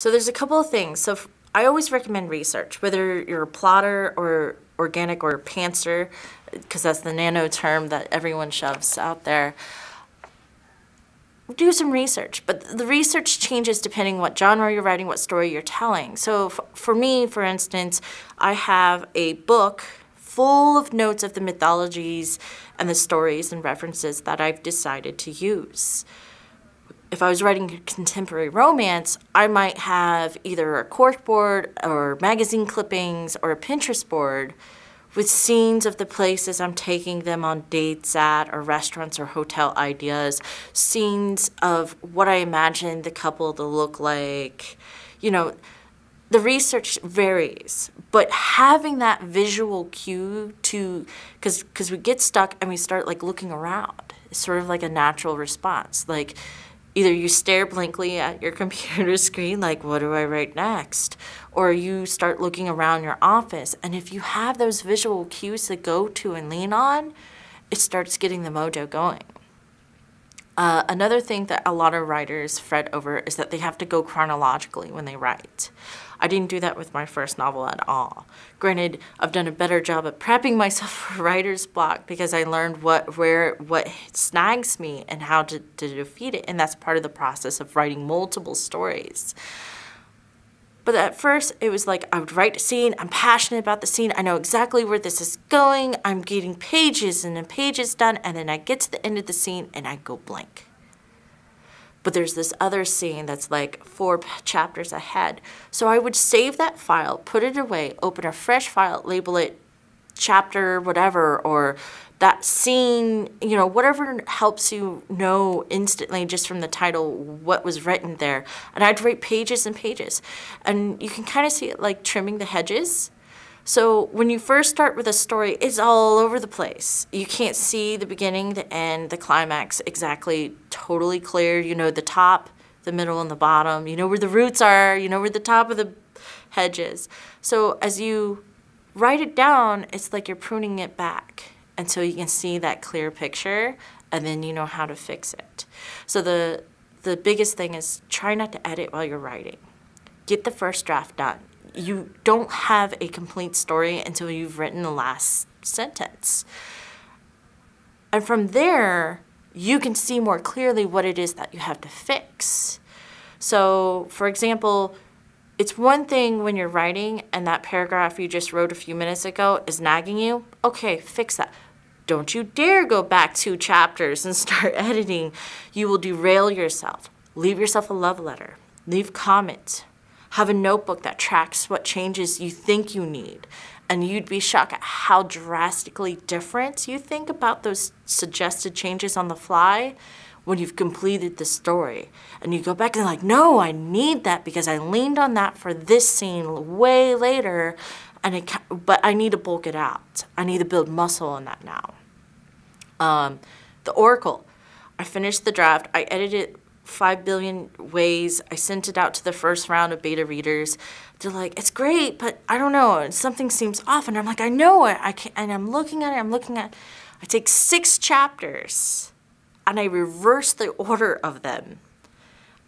So there's a couple of things. So I always recommend research, whether you're a plotter or organic or pantser, because that's the NaNo term that everyone shoves out there. Do some research, but the research changes depending what genre you're writing, what story you're telling. So for me, for instance, I have a book full of notes of the mythologies and the stories and references that I've decided to use if I was writing a contemporary romance, I might have either a cork board or magazine clippings or a Pinterest board with scenes of the places I'm taking them on dates at or restaurants or hotel ideas, scenes of what I imagine the couple to look like. You know, the research varies, but having that visual cue to, because because we get stuck and we start like looking around, it's sort of like a natural response. Like, either you stare blankly at your computer screen like what do i write next? or you start looking around your office and if you have those visual cues to go to and lean on it starts getting the mojo going. Uh, another thing that a lot of writers fret over is that they have to go chronologically when they write I didn't do that with my first novel at all. Granted, I've done a better job of prepping myself for writer's block because I learned what where what snags me and how to, to defeat it, and that's part of the process of writing multiple stories. But at first, it was like I would write a scene, I'm passionate about the scene, I know exactly where this is going, I'm getting pages and then pages done, and then I get to the end of the scene and I go blank. But there's this other scene that's like four chapters ahead. So I would save that file, put it away, open a fresh file, label it chapter whatever or that scene, you know, whatever helps you know instantly just from the title what was written there. And I'd write pages and pages. And you can kind of see it like trimming the hedges so when you first start with a story, it's all over the place. You can't see the beginning, the end, the climax exactly totally clear. You know the top, the middle, and the bottom. You know where the roots are. You know where the top of the hedge is. So as you write it down, it's like you're pruning it back until you can see that clear picture, and then you know how to fix it. So the the biggest thing is try not to edit while you're writing. Get the first draft done you don't have a complete story until you've written the last sentence. And from there, you can see more clearly what it is that you have to fix. So, for example, it's one thing when you're writing and that paragraph you just wrote a few minutes ago is nagging you. Okay, fix that. Don't you dare go back two chapters and start editing. You will derail yourself. Leave yourself a love letter. Leave comments have a notebook that tracks what changes you think you need. And you'd be shocked at how drastically different you think about those suggested changes on the fly when you've completed the story. And you go back and like, no, I need that because I leaned on that for this scene way later. And it, but I need to bulk it out. I need to build muscle on that now. Um, the Oracle. I finished the draft. I edited 5 billion ways. I sent it out to the first round of beta readers. They're like, it's great, but I don't know, something seems off. And I'm like, I know it. I can't, and I'm looking at it, I'm looking at I take six chapters and I reverse the order of them.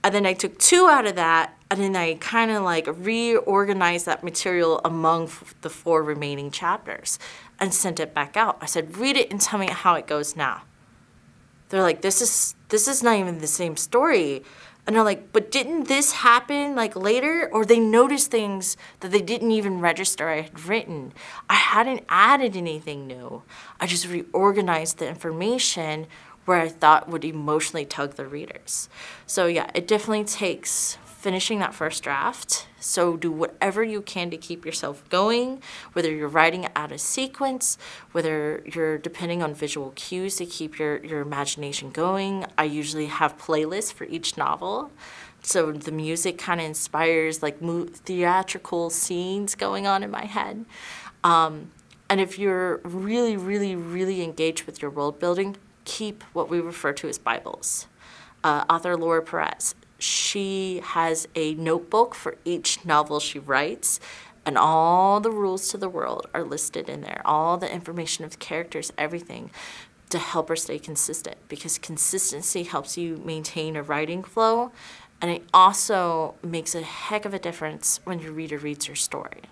And then I took two out of that and then I kind of like reorganized that material among the four remaining chapters and sent it back out. I said, read it and tell me how it goes now they're like, this is this is not even the same story. And they're like, but didn't this happen like later? Or they noticed things that they didn't even register I had written. I hadn't added anything new. I just reorganized the information where I thought would emotionally tug the readers. So yeah, it definitely takes finishing that first draft. So do whatever you can to keep yourself going, whether you're writing out a sequence, whether you're depending on visual cues to keep your, your imagination going. I usually have playlists for each novel. So the music kind of inspires like theatrical scenes going on in my head. Um, and if you're really, really, really engaged with your world building, keep what we refer to as Bibles. Uh, author Laura Perez she has a notebook for each novel she writes and all the rules to the world are listed in there all the information of the characters everything to help her stay consistent because consistency helps you maintain a writing flow And it also makes a heck of a difference when your reader reads your story.